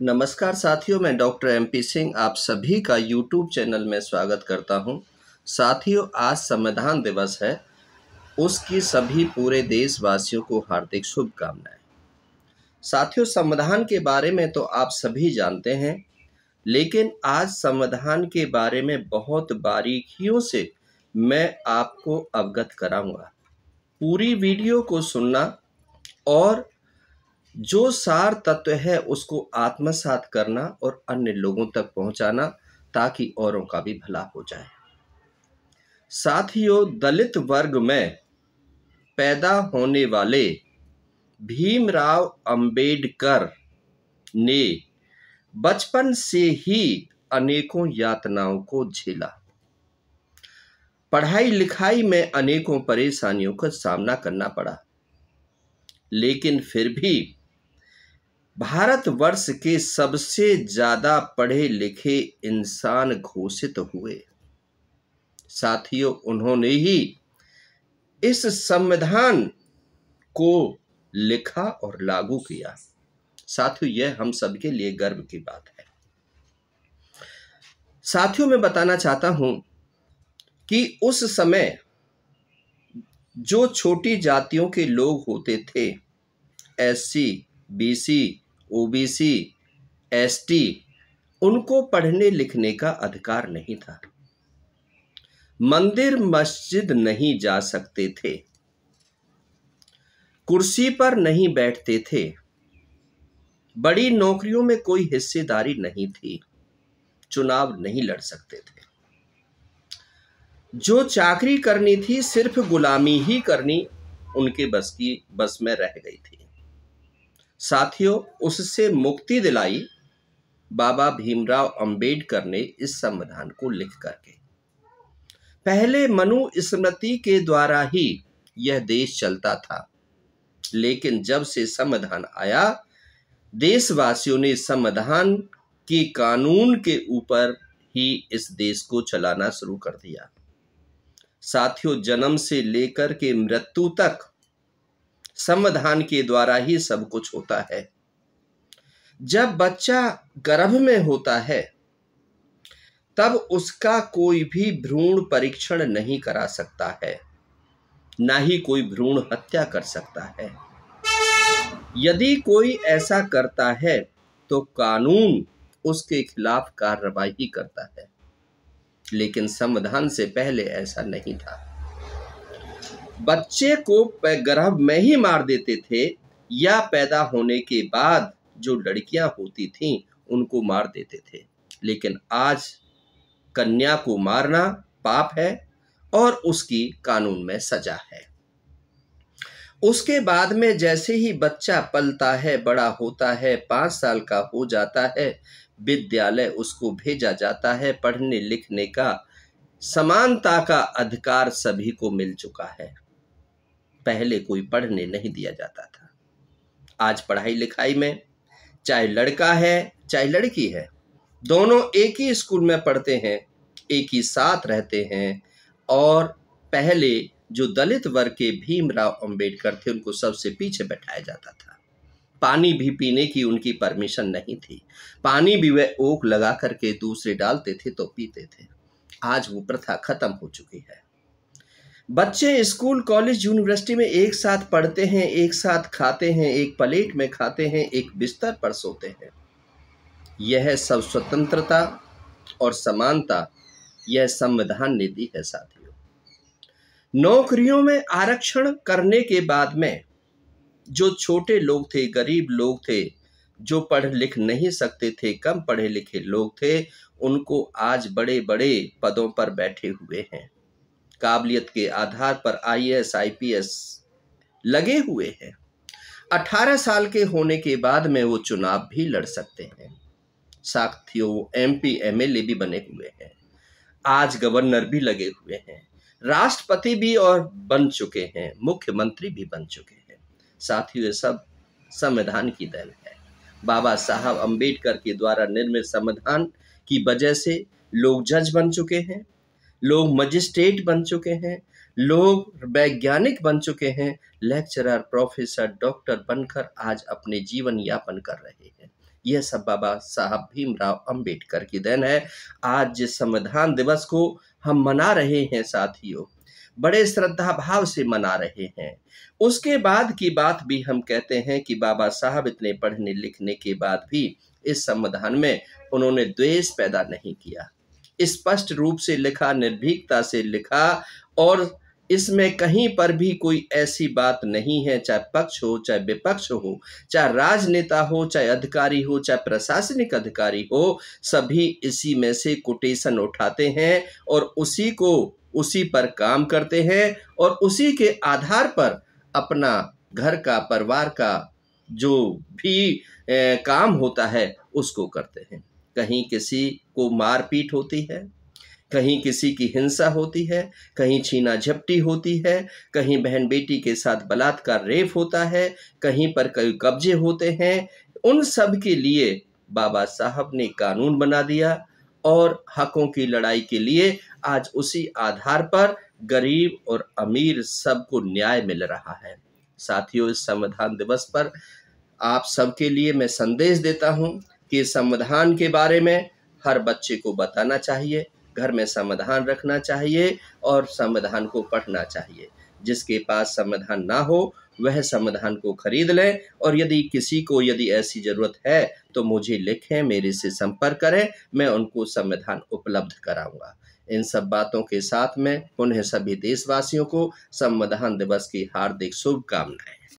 नमस्कार साथियों, मैं डॉक्टर एम पी सिंह आप सभी का यूट्यूब चैनल में स्वागत करता हूँ। साथियों, आज संविधान दिवस है। उसकी सभी पूरे देशवासियों को हार्दिक शुभकामनाएँ। साथियों, संविधान के बारे में तो आप सभी जानते हैं, लेकिन आज संविधान के बारे में बहुत बारीकियों से मैं आपको अवगत कराऊँगा। पूरी वीडियो को सुनना और जो सार तत्व है, उसको आत्मसात करना और अन्य लोगों तक पहुंचाना ताकि औरों का भी भला हो जाए। साथियों, दलित वर्ग में पैदा होने वाले भीमराव अंबेडकर ने बचपन से ही अनेकों यातनाओं को झेला। पढ़ाई लिखाई में अनेकों परेशानियों का सामना करना पड़ा। लेकिन फिर भी भारतवर्ष के सबसे ज़्यादा पढ़े लिखे इंसान घोषित हुए। साथियों, उन्होंने ही इस संविधान को लिखा और लागू किया। साथियों, यह हम सबके लिए गर्व की बात है। साथियों, मैं बताना चाहता हूँ कि उस समय जो छोटी जातियों के लोग होते थे SC BC OBC, ST, उनको पढ़ने लिखने का अधिकार नहीं था। मंदिर मस्जिद नहीं जा सकते थे। कुर्सी पर नहीं बैठते थे। बड़ी नौकरियों में कोई हिस्सेदारी नहीं थी। चुनाव नहीं लड़ सकते थे। जो चाकरी करनी थी, सिर्फ़ गुलामी ही करनी उनके बस की, बस में रह गई थी। साथियों, उससे मुक्ति दिलाई बाबा भीमराव अंबेडकर ने इस संविधान को लिख करके। पहले मनु स्मृति के द्वारा ही यह देश चलता था। लेकिन जब से संविधान आया, देशवासियों ने संविधान के कानून के ऊपर ही इस देश को चलाना शुरू कर दिया। साथियों, जन्म से लेकर के मृत्यु तक संविधान के द्वारा ही सब कुछ होता है। जब बच्चा गर्भ में होता है, तब उसका कोई भी भ्रूण परीक्षण नहीं करा सकता है, ना ही कोई भ्रूण हत्या कर सकता है। यदि कोई ऐसा करता है तो कानून उसके खिलाफ कार्रवाई करता है। लेकिन संविधान से पहले ऐसा नहीं था। बच्चे को गर्भ में ही मार देते थे या पैदा होने के बाद जो लड़कियाँ होती थीं, उनको मार देते थे। लेकिन आज कन्या को मारना पाप है और उसकी कानून में सजा है। उसके बाद में जैसे ही बच्चा पलता है, बड़ा होता है, पाँच साल का हो जाता है, विद्यालय उसको भेजा जाता है, पढ़ने लिखने का समानता का अधिकार सभी को मिल चुका है। पहले कोई पढ़ने नहीं दिया जाता था। आज पढ़ाई लिखाई में चाहे लड़का है, चाहे लड़की है, दोनों एक ही स्कूल में पढ़ते हैं, एक ही साथ रहते हैं और पहले जो दलित वर्ग के भीमराव अंबेडकर थे, उनको सबसे पीछे बैठाया जाता था। पानी भी पीने की उनकी परमिशन नहीं थी। पानी भी वह ओक लगा करके दूसरे डालते थे तो पीते थे। आज वो प्रथा खत्म हो चुकी है। बच्चे स्कूल, कॉलेज, यूनिवर्सिटी में एक साथ पढ़ते हैं, एक साथ खाते हैं, एक प्लेट में खाते हैं, एक बिस्तर पर सोते हैं। यह सब स्वतंत्रता और समानता, यह संविधान ने दी है साथियों। नौकरियों में आरक्षण करने के बाद में जो छोटे लोग थे, गरीब लोग थे, जो पढ़ लिख नहीं सकते थे, कम पढ़े लिखे लोग थे, उनको आज बड़े बड़े पदों पर बैठे हुए हैं। काबिलियत के आधार पर आईएएस आईपीएस लगे हुए हैं। 18 साल के होने के बाद में वो चुनाव भी लड़ सकते हैं। साथियों एमपी एमएलए भी बने हुए हैं। आज गवर्नर भी लगे हुए हैं। राष्ट्रपति भी और बन चुके हैं। मुख्यमंत्री भी बन चुके हैं। साथियों, ये सब संविधान की देन है। बाबा साहब अंबेडकर के द्वारा निर्मित संविधान की वजह से लोग जज बन चुके हैं। लोग मजिस्ट्रेट बन चुके हैं, लोग वैज्ञानिक बन चुके हैं, लेक्चरर, प्रोफेसर, डॉक्टर बनकर आज अपने जीवन यापन कर रहे हैं। यह सब बाबा साहब भीमराव अंबेडकर की देन है। आज जिस संविधान दिवस को हम मना रहे हैं, साथियों। बड़े श्रद्धा भाव से मना रहे हैं। उसके बाद की बात भी हम कहते हैं कि बाबा साहब इतने पढ़ने लिखने के बाद भी इस संविधान में उन्होंने द्वेष पैदा नहीं किया। स्पष्ट रूप से लिखा निर्भीकता से लिखा और इसमें कहीं पर भी कोई ऐसी बात नहीं है चाहे पक्ष हो चाहे विपक्ष हो चाहे राजनेता हो चाहे अधिकारी हो चाहे प्रशासनिक अधिकारी हो सभी इसी में से कोटेशन उठाते हैं और उसी को उसी पर काम करते हैं और उसी के आधार पर अपना घर का परिवार का जो भी ए, काम होता है उसको करते हैं। कहीं किसी को मारपीट होती है, कहीं किसी की हिंसा होती है, कहीं छीना झपटी होती है, कहीं बहन बेटी के साथ बलात्कार, रेप होता है, कहीं पर कई कब्जे होते हैं। उन सब के लिए बाबा साहब ने कानून बना दिया और हकों की लड़ाई के लिए आज उसी आधार पर गरीब और अमीर सबको न्याय मिल रहा है। साथियों, इस संविधान दिवस पर आप सबके लिए मैं संदेश देता हूँ कि संविधान के बारे में हर बच्चे को बताना चाहिए, घर में संविधान रखना चाहिए और संविधान को पढ़ना चाहिए। जिसके पास संविधान ना हो, वह संविधान को खरीद लें और यदि किसी को यदि ऐसी ज़रूरत है तो मुझे लिखें, मेरे से संपर्क करें, मैं उनको संविधान उपलब्ध कराऊँगा। इन सब बातों के साथ में उन्हें सभी देशवासियों को संविधान दिवस की हार्दिक शुभकामनाएँ।